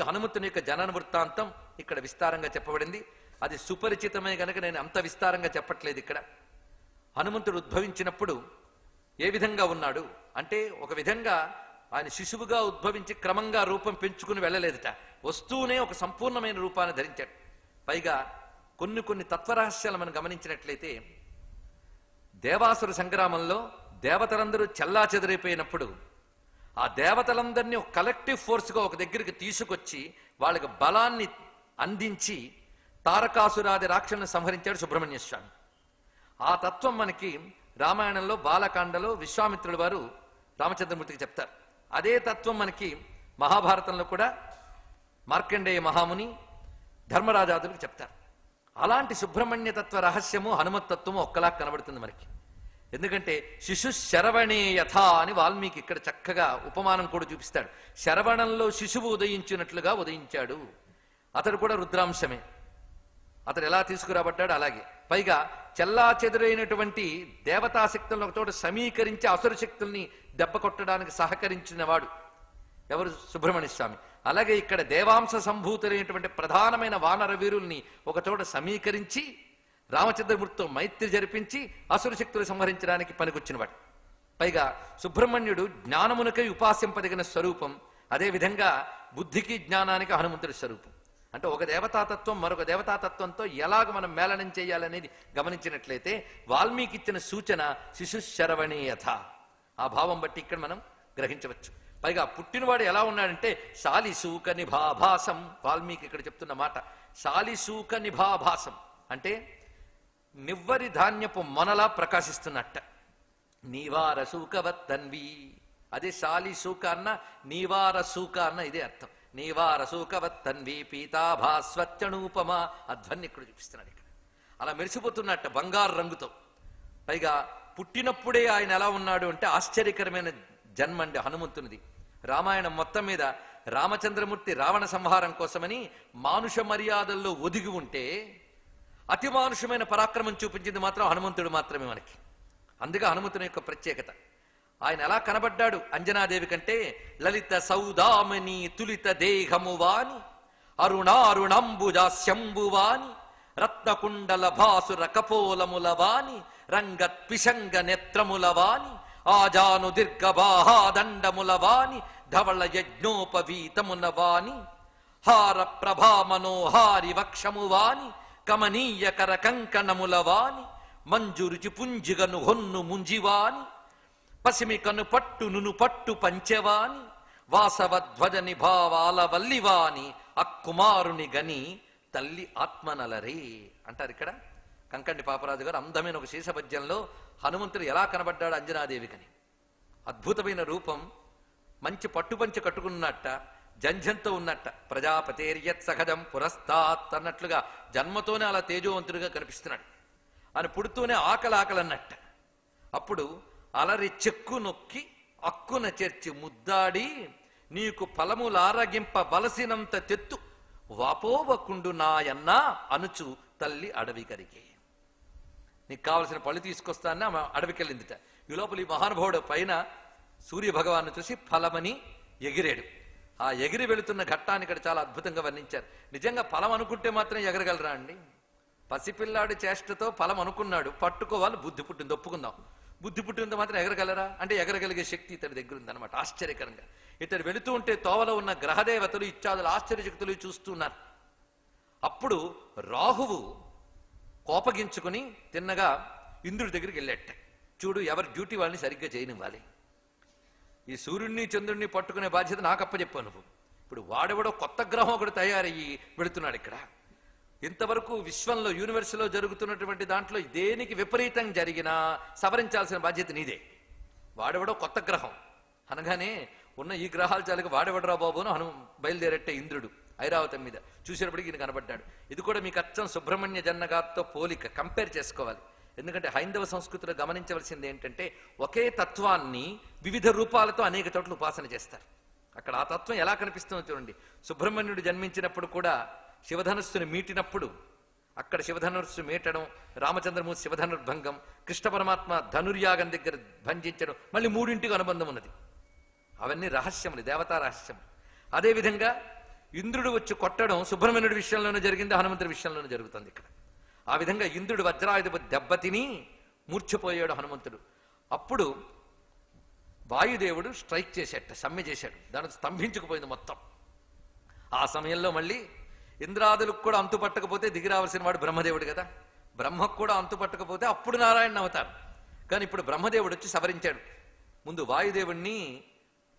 హనుమంతుని యొక్క జనన వృత్తాంతం ఇక్కడ విస్తారంగా చెప్పబడింది. అది సుపరిచితమే గనక నేను అంత విస్తారంగా చెప్పట్లేదు ఇక్కడ. హనుమంతుడు ఉద్భవించినప్పుడు ఏ విధంగా ఉన్నాడు? అంటే ఒక విధంగా ఆయన శిశువుగా ఉద్భవించి క్రమంగా రూపం పెంచుకుని వెళ్ళలేదట. వస్తూనే ఒక సంపూర్ణమైన రూపాన్ని ధరించాడు. పైగా కొన్ని కొన్ని తత్వరహస్యాలు మనం గమనించినట్లయితే దేవాసుర సంగ్రామంలో దేవతలందరూ చెల్లా చెదిరైపోయినప్పుడు ఆ దేవతలందరినీ ఒక కలెక్టివ్ ఫోర్స్గా ఒక దగ్గరికి తీసుకొచ్చి వాళ్ళకి బలాన్ని అందించి తారకాసురాది రాక్షలను సంహరించాడు సుబ్రహ్మణ్య స్వామి. ఆ తత్వం మనకి రామాయణంలో బాలకాండలో విశ్వామిత్రుల వారు రామచంద్రమూర్తికి చెప్తారు. అదే తత్వం మనకి మహాభారతంలో కూడా మార్కండేయ మహాముని ధర్మరాజాదులకు చెప్తారు. అలాంటి సుబ్రహ్మణ్య తత్వ రహస్యము హనుమత్తత్వము ఒక్కలా కనబడుతుంది మనకి. ఎందుకంటే శిశు శరవణే యథ అని వాల్మీకి ఇక్కడ చక్కగా ఉపమానం కూడా చూపిస్తాడు. శరవణంలో శిశువు ఉదయించినట్లుగా ఉదయించాడు. అతడు కూడా రుద్రాంశమే. అతడు ఎలా తీసుకురాబడ్డాడు అలాగే. పైగా చెల్లా చెదురైనటువంటి దేవతాశక్తులను ఒకచోట సమీకరించి అసుర శక్తుల్ని దెబ్బ కొట్టడానికి సహకరించిన వాడు ఎవరు? సుబ్రహ్మణ్య స్వామి. అలాగే ఇక్కడ దేవాంశ సంభూతులైనటువంటి ప్రధానమైన వానర వీరుల్ని ఒకచోట సమీకరించి రామచంద్రమూర్తితో మైత్రి జరిపించి అసుర శక్తులు సంహరించడానికి పనికొచ్చినవాడు. పైగా సుబ్రహ్మణ్యుడు జ్ఞానమునకై ఉపాసింపదగిన స్వరూపం అదేవిధంగా బుద్ధికి జ్ఞానానికి హనుమంతుడి స్వరూపం. అంటే ఒక దేవతాతత్వం మరొక దేవతాతత్వంతో ఎలాగ మనం మేళనం చేయాలనేది గమనించినట్లయితే వాల్మీకి ఇచ్చిన సూచన శిశుశరవణీయథ ఆ భావం బట్టి ఇక్కడ మనం గ్రహించవచ్చు. పైగా పుట్టినవాడు ఎలా ఉన్నాడంటే శాలిసూక నిభాభాసం వాల్మీకి ఇక్కడ చెప్తున్న మాట శాలిసూక నిభాభాసం అంటే నివ్వరి ధాన్యపు మొనలా ప్రకాశిస్తున్నట్ట. నీవార సూకవత్తన్వి అదే శాలిసూక అన్న నీవారసూక అన్న ఇదే అర్థం. నీవార సూకవత్తన్వి పీతాభాస్వచ్చణూపమ అధ్వన్ని ఇక్కడ చూపిస్తున్నాడు ఇక్కడ? అలా మెరిసిపోతున్నట్ట బంగారు రంగుతో. పైగా పుట్టినప్పుడే ఆయన ఎలా ఉన్నాడు అంటే ఆశ్చర్యకరమైన జన్మ అండి హనుమంతునిది. రామాయణం మొత్తం మీద రామచంద్రమూర్తి రావణ సంహారం కోసమని మానుష మర్యాదల్లో ఒదిగి ఉంటే అతి మానుషమైన పరాక్రమం చూపించింది మాత్రం హనుమంతుడు మాత్రమే మనకి. అందుకే హనుమంతుని యొక్క ప్రత్యేకత. ఆయన ఎలా కనబడ్డాడు? అంజనాదేవి కంటే లలిత సౌదామని తులిత దేహమువాని వాని రత్నకుండల భాసుర కపోలములవాని రంగత్ పిశంగ నేత్రములవాని ఆజాను దీర్ఘబాహాదండముల ధవళ యజ్ఞోపవీతమునవాని హార ప్రభా మనోహారి వక్షమువాని కమనీయకర కమనీయ కర మంజు రుచి పుంజిగను హొన్ను ముంజివాని పసిమి కను పట్టు నును పట్టు పంచెవాని వాసవధ్వజని భావాల వల్లివాని అక్కుమారుని గని తల్లి ఆత్మనలరే. అంటారు ఇక్కడ కంకండి పాపరాజు గారు అందమైన ఒక శీర్షపద్యంలో హనుమంతుడు ఎలా కనబడ్డాడు అంజనాదేవికని. అద్భుతమైన రూపం మంచి పట్టుపంచి కట్టుకున్నట్ట జంఝంతో ఉన్నట్ట. ప్రజాపతేర్యత్ సహజం పురస్తాత్ అన్నట్లుగా జన్మతోనే అలా తేజోవంతుడిగా కనిపిస్తున్నాడు. అని పుడుతూనే ఆకలి ఆకలి అన్నట్ట అప్పుడు అలరి చెక్కు నొక్కి అక్కున చేర్చి ముద్దాడి నీకు ఫలములారగింప వలసినంత తెత్తు వాపోవకుండు నాయన్నా అనుచు తల్లి అడవి కరిగే నీకు కావలసిన పళ్ళు తీసుకొస్తానని ఆమె అడవికెళ్ళిందిట. ఈ లోపల ఈ మహానుభావుడు పైన సూర్య భగవాన్ని చూసి ఫలమని ఎగిరాడు. ఆ ఎగిరి వెళుతున్న ఘట్టాన్ని ఇక్కడ చాలా అద్భుతంగా వర్ణించారు. నిజంగా ఫలం అనుకుంటే మాత్రం ఎగరగలరా అండి? పసిపిల్లాడి చేష్టతో ఫలం అనుకున్నాడు. పట్టుకోవాలి బుద్ధి పుట్టింది ఒప్పుకుందాం. బుద్ధి పుట్టినంత మాత్రం ఎగరగలరా? అంటే ఎగరగలిగే శక్తి ఇతడి దగ్గర ఉందన్నమాట ఆశ్చర్యకరంగా. ఇతడు వెళుతూ ఉంటే తోవలో ఉన్న గ్రహదేవతలు ఇత్యాదులు ఆశ్చర్యశక్తులు చూస్తున్నారు. అప్పుడు రాహువు కోపగించుకుని తిన్నగా ఇంద్రుడి దగ్గరికి వెళ్ళేట. చూడు ఎవరి డ్యూటీ వాళ్ళని సరిగ్గా చేయనివ్వాలి. ఈ సూర్యుడిని చంద్రుడిని పట్టుకునే బాధ్యత నాకు అప్పచెప్పావు నువ్వు. ఇప్పుడు వాడెవడో కొత్త గ్రహం ఒకటి తయారయ్యి వెళుతున్నాడు ఇక్కడ. ఇంతవరకు విశ్వంలో యూనివర్స్లో జరుగుతున్నటువంటి దాంట్లో దేనికి విపరీతం జరిగినా సవరించాల్సిన బాధ్యత నీదే. వాడెవడో కొత్త గ్రహం. అనగానే ఉన్న ఈ గ్రహాలు చాలక వాడెవడరా బాబు అని హను బయలుదేరట్టే ఇంద్రుడు ఐరావతం మీద. చూసినప్పటికీ ఈయన కనబడ్డాడు. ఇది కూడా మీకు అచ్చం సుబ్రహ్మణ్య జన్నగారితో పోలిక. కంపేర్ చేసుకోవాలి. ఎందుకంటే హైందవ సంస్కృతిలో గమనించవలసింది ఏంటంటే ఒకే తత్వాన్ని వివిధ రూపాలతో అనేక చోట్ల ఉపాసన చేస్తారు. అక్కడ ఆ తత్వం ఎలా కనిపిస్తుందో చూడండి. సుబ్రహ్మణ్యుడు జన్మించినప్పుడు కూడా శివధనుస్సుని మీటినప్పుడు అక్కడ శివధనుస్సు మీటడం రామచంద్రమూర్తి శివధనుర్భంగం కృష్ణ పరమాత్మ ధనుర్యాగం దగ్గర భంజించడం మళ్ళీ మూడింటికి అనుబంధం ఉన్నది. అవన్నీ రహస్యములు దేవతా రహస్యం అదేవిధంగా ఇంద్రుడు వచ్చి కొట్టడం సుబ్రహ్మణ్యుడి విషయంలోనే జరిగింది హనుమంతుడి విషయంలోనే జరుగుతుంది ఇక్కడ. ఆ విధంగా ఇంద్రుడు వజ్రాయుధ దెబ్బతిని మూర్చిపోయాడు హనుమంతుడు. అప్పుడు వాయుదేవుడు స్ట్రైక్ చేసేట సమ్మె చేశాడు. దానికి స్తంభించుకుపోయింది మొత్తం. ఆ సమయంలో మళ్ళీ ఇంద్రాదులకు కూడా అంతు పట్టకపోతే దిగిరావలసిన వాడు బ్రహ్మదేవుడు కదా. బ్రహ్మకు కూడా అంతు పట్టకపోతే అప్పుడు నారాయణ అవతారు. కానీ ఇప్పుడు బ్రహ్మదేవుడు వచ్చి సవరించాడు. ముందు వాయుదేవుణ్ణి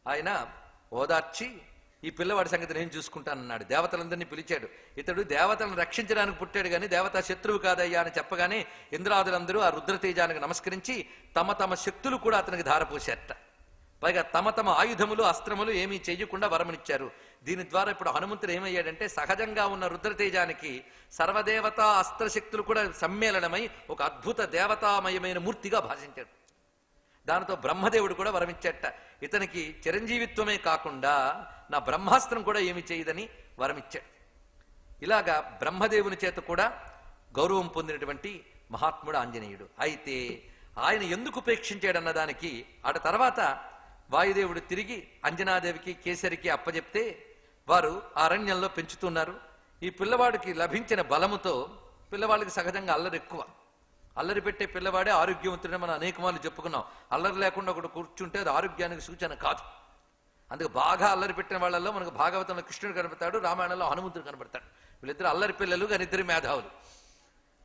ఆయన ఓదార్చి ఈ పిల్లవాడి సంగతి నేను చూసుకుంటానన్నాడు. దేవతలందరినీ పిలిచాడు. ఇతడు దేవతలను రక్షించడానికి పుట్టాడు కానీ దేవత శత్రువు కాదయ్యా అని చెప్పగానే ఇంద్రాదులందరూ ఆ రుద్రతేజానికి నమస్కరించి తమ తమ శక్తులు కూడా అతనికి ధారపోసేట పైగా తమ తమ ఆయుధములు అస్త్రములు ఏమీ చేయకుండా వరమనిచ్చారు. దీని ద్వారా ఇప్పుడు హనుమంతుడు ఏమయ్యాడంటే సహజంగా ఉన్న రుద్రతేజానికి సర్వదేవతా అస్త్రశక్తులు కూడా సమ్మేళనమై ఒక అద్భుత దేవతామయమైన మూర్తిగా భాషించాడు. దానితో బ్రహ్మదేవుడు కూడా వరమిచ్చేట. ఇతనికి చిరంజీవిత్వమే కాకుండా నా బ్రహ్మాస్త్రం కూడా ఏమి చేయదని వరమిచ్చాడు. ఇలాగా బ్రహ్మదేవుని చేత కూడా గౌరవం పొందినటువంటి మహాత్ముడు ఆంజనేయుడు. అయితే ఆయన ఎందుకు ఉపేక్షించాడన్న దానికి ఆట తర్వాత వాయుదేవుడు తిరిగి అంజనాదేవికి కేసరికి అప్పజెప్తే వారు అరణ్యంలో పెంచుతున్నారు. ఈ పిల్లవాడికి లభించిన బలముతో పిల్లవాడికి సహజంగా అల్లరెక్కువ అల్లరి పెట్టే పిల్లవాడే ఆరోగ్యవంతుడని మనం అనేక మార్లు చెప్పుకున్నాం. అల్లరి లేకుండా ఒకటి కూర్చుంటే అది ఆరోగ్యానికి సూచన కాదు. అందుకు బాగా అల్లరి పెట్టిన వాళ్ళల్లో మనకు భాగవతంలో కృష్ణుడు కనబడతాడు రామాయణంలో హనుమంతుడు కనబడతాడు వీళ్ళిద్దరు అల్లరి పిల్లలు కానీ ఇద్దరు మేధావులు.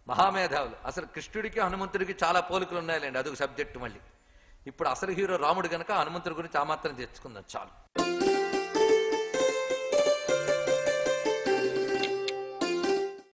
మహామేధావులు. అసలు కృష్ణుడికి హనుమంతుడికి చాలా పోలికలు ఉన్నాయండి అదొక సబ్జెక్టు మళ్ళీ. ఇప్పుడు అసలు హీరో రాముడు గనక హనుమంతుడి గురించి ఆ మాత్రం తెచ్చుకుందాం చాలు.